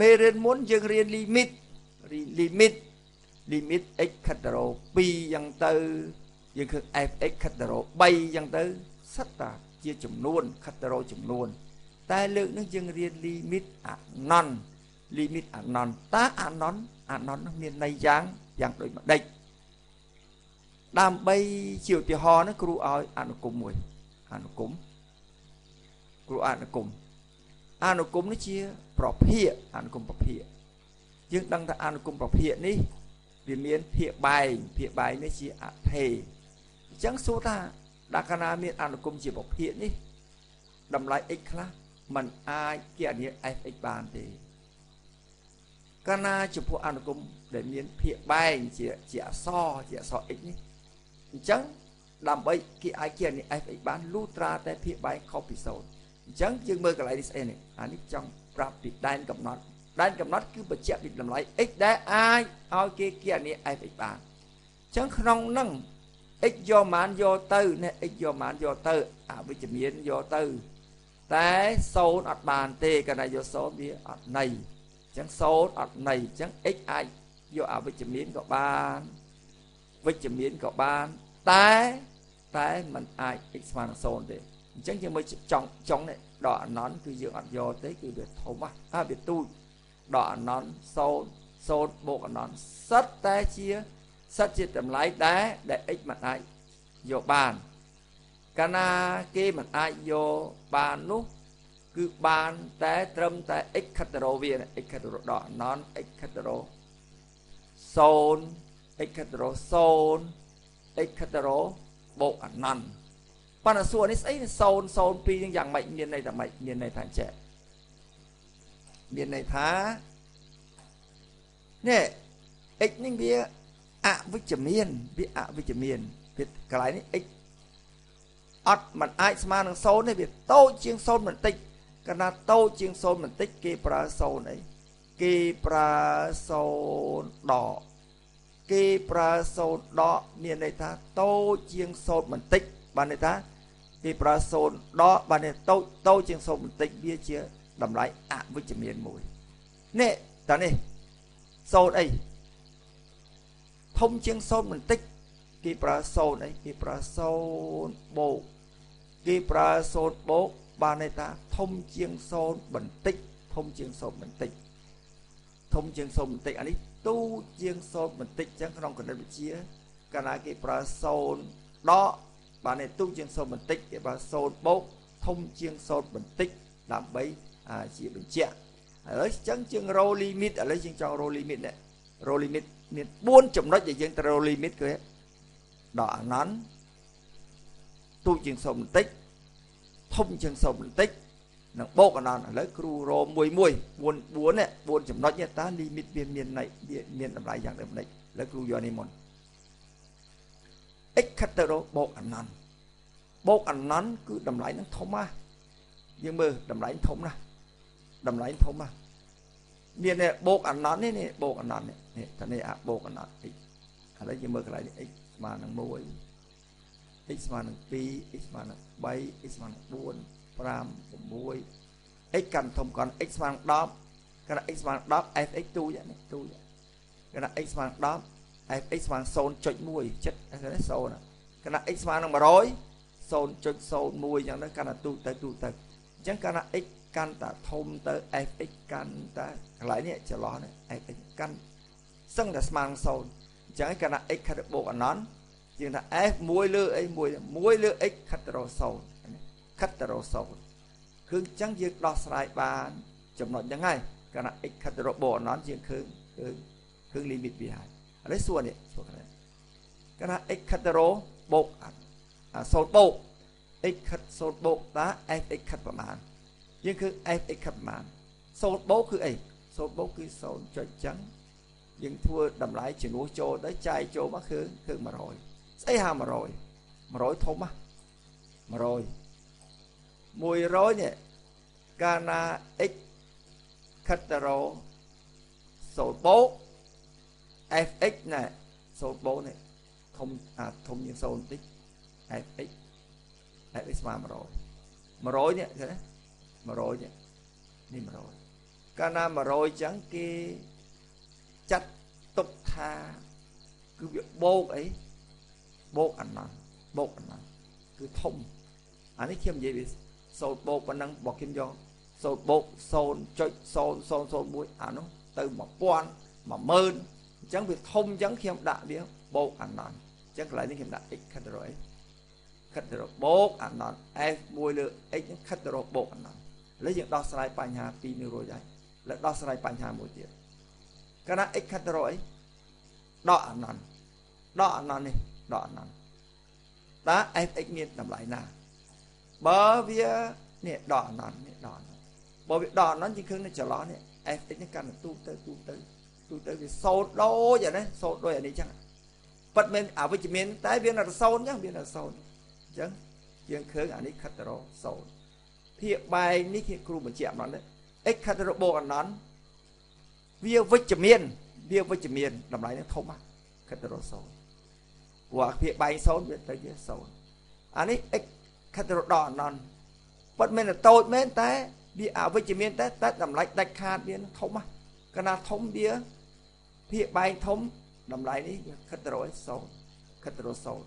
មេរៀនមុនយើងរៀន limit limit limit x ខិតរ2យ៉ាងទៅយើងឃើញ fx ខិតរ3យ៉ាងទៅសិតតាជាចំនួនខិតរចំនួន តែលើកនេះយើងរៀន limit អណន្ត limit អណន្តតើអណន្តអណន្តនោះមានន័យយ៉ាងយ៉ាងដូចម្ដេចដើម្បីជាឧទាហរណ៍នេះគ្រូឲ្យអនុគមមួយអនុគមគ្រូអនុគម អនុគមនេះជាប្រភាកអនុគមប្រភាកយើងដឹងថាអនុគមប្រភាកនេះវាមានភាកបែងភាកបែងនេះជាអថេអញ្ចឹងសួរថាដល់កាលណាមានអនុគមជាប្រភាកនេះតម្លៃ x ខ្លះมันអាចជាអនិយ fx បានទេកាលណាចំពោះអនុគមដែលមានភាកបែងជាជាអក្សរជាអក្សរ x នេះអញ្ចឹងដើម្បីគេអាចជាអនិយ fx បានលុះត្រាតែភាកបែងខុសពី0 អញ្ចឹងយើងមើលកន្លែងនេះស្អីនេះអានេះចង់ប្រាប់ពីដែនកំណត់ដែនកំណត់គឺបញ្ជាក់ពីតម្លៃ x ដែលអាចឲ្យគេគណនា fx បានអញ្ចឹងក្នុងហ្នឹង x យកម៉ានយកទៅនេះ x យកម៉ានយកទៅអវិជ្ជមានយកទៅ តែ0អត់បានទេកាលណាយក0វាអត់ន័យអញ្ចឹង0អត់ន័យអញ្ចឹង x អាចយកអវិជ្ជមានក៏បានវិជ្ជមានក៏បានតែតែมันអាច x ស្មើនឹង0ទេ អញ្ចឹងយើងមើលចង់ចង់នេះដកអណន្តគឺយើងអត់យកទេគឺវាធំហ่ะវាទូចដកអណន្ត0 0បូកអណន្តសិតតែជាសិតជាតម្លៃដែរដែល x មិនអាចយកបានកាលណាគេមិនអាចយកបាននោះគឺបានតែត្រឹមតែ x ខិតរោវា x ខិតរោដកអណន្ត x ខិតរោ0 x ខិតរោ0 x ខិតរោបូកអណន្ត ប៉ុន្តែសួរនេះស្អី002នឹងយ៉ាងម៉េចមានន័យថាម៉េចមានន័យថាចេះមានន័យថានេះ x នេះវាអវិជ្ជមានវាអវិជ្ជមានវាកន្លែងនេះ x អត់มันអាចស្មើនឹង0ទេវាតូចជាង0បន្តិចកាលណាតូចជាង0បន្តិចគេប្រើ0អីគេប្រើ0ដកគេប្រើ0ដកមានន័យថាតូចជាង0បន្តិចបានន័យថា គេប្រើ0ដកបានន័យតូចតូចជាង0បន្តិចវាជាតម្លៃអវិជ្ជមានមួយនេះតានេះ0អីធំជាង0បន្តិចគេប្រើ0អីគេប្រើ0បូកគេប្រើ0បូកបានន័យថាធំជាង0បន្តិចធំជាង0បន្តិចធំជាង0បន្តិចអានេះទូជាង0បន្តិចចឹងក្នុងគណិតវិទ្យាកាលណាគេប្រើ0ដក បានន័យទូជាង0បន្តិចគេប្រើ0បូកធំជាង0បន្តិចដើម្បីជាបញ្ជាក់ឥឡូវចឹងជាង row limit ឥឡូវយើងចង់ row limit នេះ row limit មាន4ចំណុចដែលយើងត្រូវ row limit គឺដកអណន្តទូចជាង0បន្តិចធំជាង0បន្តិចនិងបូកអណន្តឥឡូវគ្រូរោមួយមួយ4 4នេះ4ចំណុចនេះតើ limit វាមានន័យវាមានតម្លៃយ៉ាងដូចម្ដេចឥឡូវគ្រូយកនេះមុន Ecatero បូកអណន្តបូកអណន្តគឺតម្លៃនឹងធំណាស់យើងមើលតម្លៃធំណាស់តម្លៃធំណាស់មានបូកអណន្តនេះនេះបូកអណន្តនេះនេះថានេះអាបូកអណន្ត x ឥឡូវយើងមើលកន្លែងនេះ x ស្មើនឹង1 x ស្មើនឹង2 x ស្មើនឹង3 x ស្មើនឹង4 5 6 x កាន់ធំកាន់ x ស្មើនឹង10កាន់ x ស្មើនឹង10 fx ទូចនេះទូចកាន់ x ស្មើនឹង10 fx ស្មើនឹង0.1 7 គេថា0គណៈ x ស្មើនឹង100 0.01យ៉ាងនេះកាន់តែទូទៅទូទៅអញ្ចឹងគណៈ x កាន់តែធំទៅ fx កាន់តែកន្លែងនេះចន្លោះនេះ fx កាន់សឹងតែស្មើនឹង0អញ្ចឹងគណៈ x ខិតទៅបូកអណន្តយើងថា f 1លើអី1 1លើ x ខិតទៅរក0ខិតទៅរក0គឺអញ្ចឹងយើងដោះស្រាយបានចំណុចហ្នឹងហើយគណៈ x ខិតទៅរកបូកអណន្តយើងឃើញឃើញឃើញ limit វាហើយឥឡូវសួរនេះសួរគ្នា កាលណា x ខិតទៅរកបូកអា0បូក x ខិត0បូកតើ fx ខិតប្រមាណយើងគឺ fx ខិតប្រមាណ0បូកគឺអី0បូកគឺ0ចុចចឹងយើងធ្វើតម្លៃជំនួសចូលទៅចាយចូលមកគឺគឺ100ស្អីហៅ100 100ធំហ៎100 100នេះកាលណា x ខិតទៅរ0បូក fx ណែ0បូកនេះ ធំអាធំជាង0បន្តិច fx fx ស្មើ100 100នេះឃើញទេ100នេះនេះ100កាលណា100អញ្ចឹងគេចាត់ទុកថាគឺវាបោកអីបោកអាណន់បោកអាណន់គឺធំអានេះខ្ញុំនិយាយវាសូត្របោកប៉ុណ្ណឹងបោកខ្ញុំយកសូត្របោក0.0001អានោះទៅ1000 10000អញ្ចឹងវាធំអញ្ចឹងខ្ញុំដាក់វាបោកអាណន់អញ្ចឹងកន្លែងនេះខ្ញុំដាក់ x ខិតរអីខិតរបូកអាណន់ f មួយលើ x ហ្នឹងខិតរបូកអាណន់ឥឡូវយើងដោះស្រាយបញ្ហាពីរនេះរួចហើយឥឡូវដោះស្រាយបញ្ហាមួយទៀតកាលណា x ខិតរអីដកអាណន់ដកអាណន់នេះដកអាណន់តើ fx មានតម្លៃណាបើវានេះដកអាណន់នេះដកអាណន់បើវាដកអាណន់ជាងឃើញនៅចន្លោះនេះ fx នេះកាន់ទូទៅទូទៅទូទៅវាសោតដូចអានេះសោតដូចអានេះចឹង ប៉ិតមិនអវិជ្ជមានតែវានៅរសោនចឹងវានៅរសោនអញ្ចឹងយើងឃើញអានេះខិតរោសូនភាកបែងនេះគឺគ្រូបញ្ជាក់ម្ដងនេះ x ខិតរោបូកអណន្តវាវិជ្ជមាន វាវិជ្ជមានតម្លៃនឹងធំណាខិតរោសូនព្រោះភាកបែងសូនវាទៅជាសូនអានេះ x ខិតរោដកអណន្តប៉ុតមិនតូចមែនតែវាអវិជ្ជមានតែតែតម្លៃដាច់ខាតវាធំណាកណាធំវាភាកបែងធំ តម្លៃនេះខិតរោសូនខិតរោសូន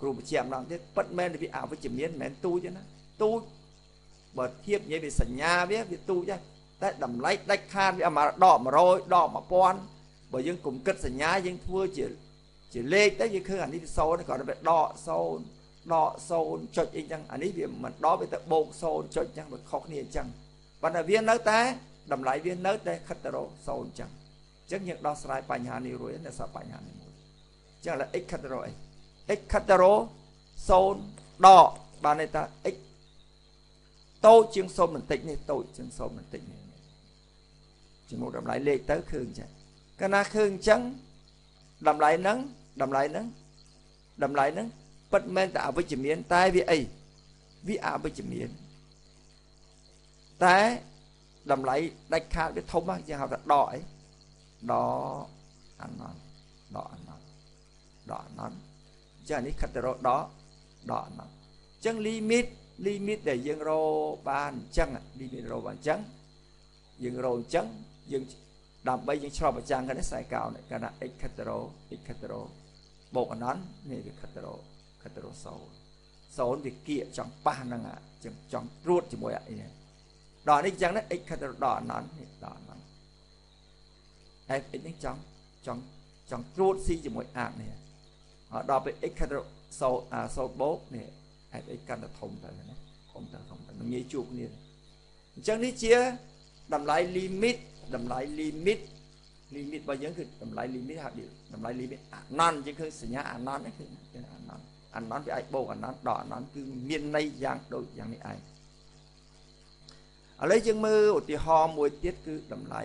គ្រូបញ្ជាក់ម្ដងទៀតពិតមែនវាអវិជ្ជមានមិនមែនទូចទេណាទូចបើធៀបនិយាយវាសញ្ញាវាវាទូចដែរតែតម្លៃដាច់ខាតវាមកដក100ដក1000បើយើងកុំគិតសញ្ញាយើងធ្វើជាជាលេខទៅយើងឃើញអានេះវាសូន្យគាត់ទៅដកសូន្យដកសូន្យចុចអីចឹងអានេះវាមិនដកវាទៅបូកសូន្យចុចចឹងវាខុសគ្នាអញ្ចឹងប៉ុន្តែវានៅតែតម្លៃវានៅតែខិតទៅរកសូន្យចឹងអញ្ចឹងយើងដោះស្រាយបញ្ហានេះរួចនៅសបញ្ហានេះមួយអញ្ចឹងឥឡូវ x ខិតទៅរកអី x ខិតទៅរ0ដកបានន័យថា x តូចជាង0បន្តិចនេះតូចជាង0បន្តិចនេះជាមួយតម្លៃលេខទៅឃើញចឹងកាលណាឃើញអញ្ចឹងតម្លៃហ្នឹងតម្លៃហ្នឹងតម្លៃហ្នឹងពិតមែនតែអវិជ្ជមានតែវាអីវាអវិជ្ជមានតែតម្លៃដាច់ខាតវាធំហ្នឹងយើងហៅថាដកអី ដកអាណន់ដកអាណន់ដកអាណន់ចឹងនេះខិតទៅរកដកដកហ្នឹងចឹង limit limit ដែលយើងរកបានអញ្ចឹង limit រកបានអញ្ចឹងយើងរកអញ្ចឹងយើងដើម្បីយើងឆ្លប់ប្រចាំងគ្នាខ្សែកោនេះកាលណា x ខិតទៅរក x ខិតទៅរកបូកអនន្តនេះវាខិតទៅរកខិតទៅរក0 0វាគៀកចង់ប៉ះហ្នឹងចឹងចង់ត្រួតជាមួយអីដល់នេះអញ្ចឹងណា x ខិតទៅរកដល់អនន្តនេះដល់អនន្ត f x នេះចង់ចង់ចង់ត្រួតស៊ីជាមួយអាកនេះដល់ពេល x ខិតសោអាសោតបូកនេះ f x កាន់តែធំទៅណាធំទៅធំទៅងាយជួបគ្នាអញ្ចឹងនេះជាតម្លៃ limit តម្លៃ limit limit របស់យើងគឺតម្លៃ limit ហៅតម្លៃ limit អាណន្តយើងឃើញសញ្ញាអាណន្តនេះគឺអាណន្តអាណន្តវាអាចបូកអាណន្តដល់អាណន្តគឺមានន័យយ៉ាងដូចយ៉ាងនេះឯងឥឡូវយើងមើលឧទាហរណ៍មួយទៀតគឺតម្លៃ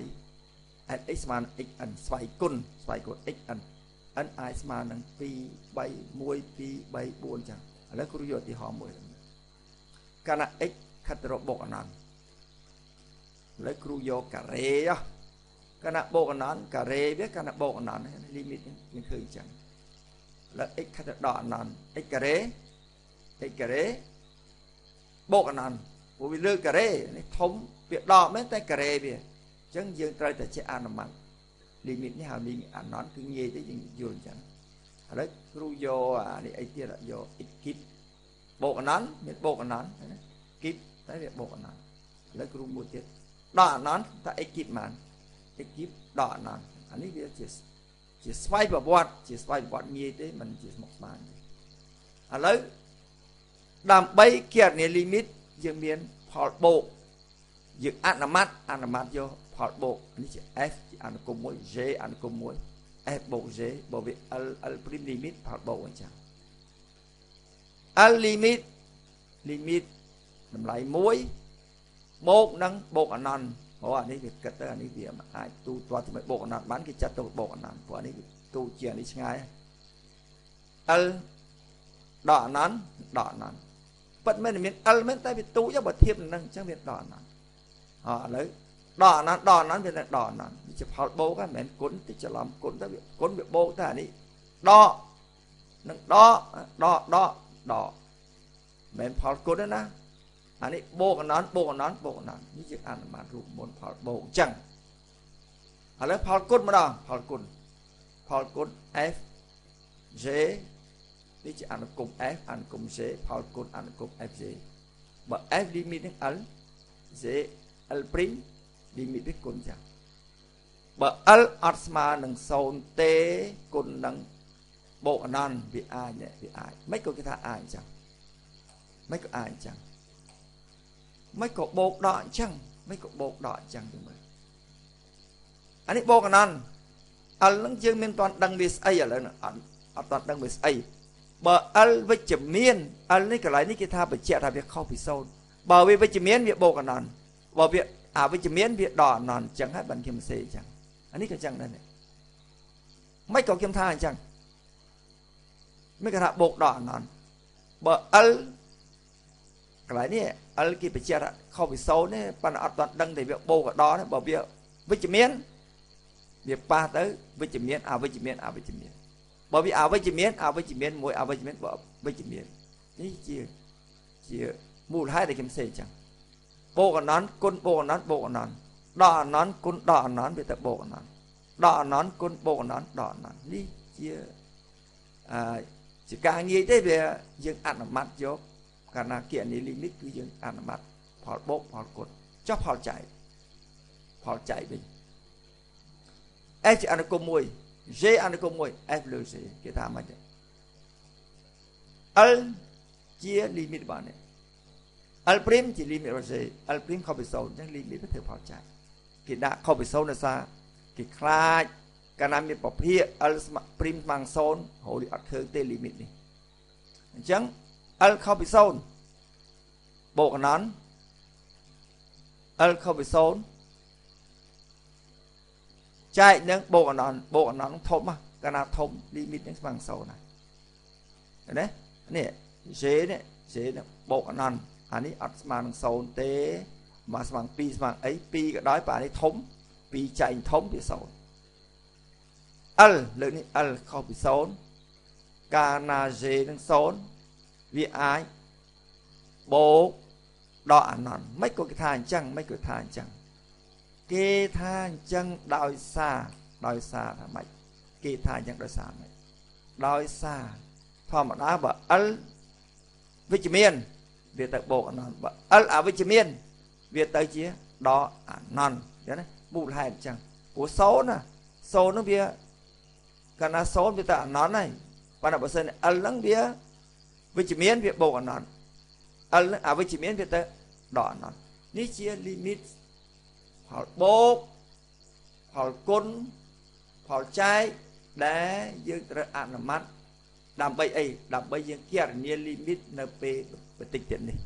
x ស្មើនឹង xn ស្វ័យគុណស្វ័យគុណ xn n អាចស្មើនឹង2 3 1 2 3 4ចឹងឥឡូវគ្រូយកឧទាហរណ៍មួយកាលណា x ខិតរបូកអនន្តឥឡូវគ្រូយកការ៉េកាលណាបូកអនន្តការ៉េវាកាលណាបូកអនន្តលីមីតយើងឃើញចឹងឥឡូវ x ខិតដកអនន្ត x ការ៉េ x ការ៉េបូកអនន្តព្រោះវាលើការ៉េនេះធំវាដកមែនតែការ៉េវាអញ្ចឹងយើងត្រូវតែចេះអនុម័ត limit នេះហៅ limit anon គឺងាយទៅយើងយល់អញ្ចឹងឥឡូវគ្រូយកអានេះអីទៀតយក x kip បូក anon មានបូក anon ណា kip តែវាបូក anon ឥឡូវគ្រូមួយទៀតដក anon តើ x kip បាន x kip ដក anon អានេះវាជាជាស្វ័យប្រវត្តិជាស្វ័យប្រវត្តិងាយទេមិនជាស្មុគស្មាញទេឥឡូវដើម្បីគណនា limit យើងមានផលបូកយើងអនុម័តអនុម័តយក ផលបូកនេះជា f ជាអនុគម1 j អនុគម1 f បូក j បើវា l l prime limit ផលបូកអញ្ចឹង l limit limit តម្លៃ1បូកនឹងបូកអនន្តព្រោះអានេះវាគិតទៅអានេះវាអាចទូទាត់ជាមួយបូកអនន្តបានគេចាត់ទៅបូកអនន្តព្រោះអានេះទូជាអានេះឆ្ងាយ l ដកអនន្តដកអនន្តប៉ិតមែនមាន l មែនតែវាទូចបើធៀបនឹងអញ្ចឹងវាដកអនន្តអឥឡូវ ដកណាដកណាវានឹងដកណាវាជាផលបោកហ្នឹងមិនមែនគុណទៅច្រឡំគុណទៅវាគុណវាបោកទៅអានេះដកនឹងដកដកដកដកមិនមែនផលគុណទេណាអានេះបោកអណន្តបោកអណន្តបោកអណន្តនេះជាអនុមានរូបមន្តផលបោកអញ្ចឹងឥឡូវផលគុណម្ដងផលគុណផលគុណ F J នេះជាអនុគម F អនុគម J ផលគុណអនុគម FJ បើ F នេះមាននឹង L J L' limit វាគុណចឹងបើ L អត់ស្មើនឹង0ទេគុណនឹងបូកអនន្តវាអាចវាអាចមិនក៏គេថាអាចអញ្ចឹងមិនក៏អាចអញ្ចឹងមិនក៏បូកដកអញ្ចឹងមិនក៏បូកដកអញ្ចឹងទៅមើលអានេះបូកអនន្តអលនឹងយើងមានតន់ដឹងវាស្អីឥឡូវអត់អត់តន់ដឹងវាស្អីបើអលវិជ្ជមានអលនេះកន្លែងនេះគេថាបញ្ជាក់ថាវាខុសពីសូន្យបើវាវិជ្ជមានវាបូកអនន្តបើវា អវិជ្ជមានវាដកអនន្តអញ្ចឹងហើយបានខ្ញុំសេអញ្ចឹងអានេះក៏អញ្ចឹងដែរមិនក៏ខ្ញុំថាអញ្ចឹងមិនគេថាបូកដកអនន្តបើអលកន្លែងនេះអលគេបញ្ជាក់ថាខុសពីសូន្យនេះប៉ុន្តែអត់ទាន់ដឹងតែវាបូកដកនេះបើវាវិជ្ជមានវាប៉ះទៅវិជ្ជមានអវិជ្ជមានអវិជ្ជមានបើវាអវិជ្ជមានអវិជ្ជមានមួយអវិជ្ជមានបើវិជ្ជមាននេះជាជាមូលហេតុដែលខ្ញុំសេអញ្ចឹង បូកអនន្តគុណបូកអនន្តបូកអនន្តដកអនន្តគុណដកអនន្តវាទៅបូកអនន្តដកអនន្តគុណបូកអនន្តដកអនន្តនេះជាអឺជាការងាយទេវាយើងអនុម័តយកកាលណាគណនីលីមីតគឺយើងអនុម័តផលបូកផលគុណចុះផលចែកផលចែកវិញ H អនុគម1 J អនុគម1 F លើ J គេថាម៉េច L ជា limit របស់នេះ L' ជា limit របស់ J L' ខុសពី0អញ្ចឹង limit វាធ្វើផលចាច់គេដាក់ខុសពី0ដោយសារគេខ្លាចកាលណាមានពភាក L' ស្មើព្រីមស្មើ0ហូរអត់ឃើញទេ limit នេះអញ្ចឹង L ខុសពី0បូកអណន្ត L ខុសពី0ចែកនឹងបូកអណន្តបូកអណន្តធំកាលណាធំលីមីតនឹងស្មើ0ណាណានេះ J នេះ J នេះបូកអណន្ត អានេះអត់ស្មើនឹង0ទេមកស្មើ2ស្មើអី2ក៏ដោយបើអានេះធំ2ចែកធំវា0 L លើកនេះ L ខុសពី0កាលណា J នឹង0វាអាចបូកដល់អណន្តមិនក៏គេថាអញ្ចឹងមិនក៏ថាអញ្ចឹងគេថាអញ្ចឹងដោយសារដោយសារថាម៉េចគេថាអញ្ចឹងដោយសារម៉េចដោយសារធម្មតាបើ L វិជ្ជមាន វាទៅបូកអនន្តបើ L អវិជ្ជមាន វាទៅជាដកអនន្តចឹងណាមូលហេតុអញ្ចឹងព្រោះសូន្យណាសូន្យនោះវាកាលណាសូន្យវាទៅអនន្តហើយប៉ុន្តែបើសិន L ហ្នឹងវាវិជ្ជមានវាបូកអនន្ត L ហ្នឹងអវិជ្ជមានវាទៅដកអនន្តនេះជា limit ផលបូកផលគុណផលចែកដែលយើងត្រូវអនុម័តដើម្បីអីដើម្បីយើងគណនាលីមីតនៅពេល បន្តិចទៀតនេះ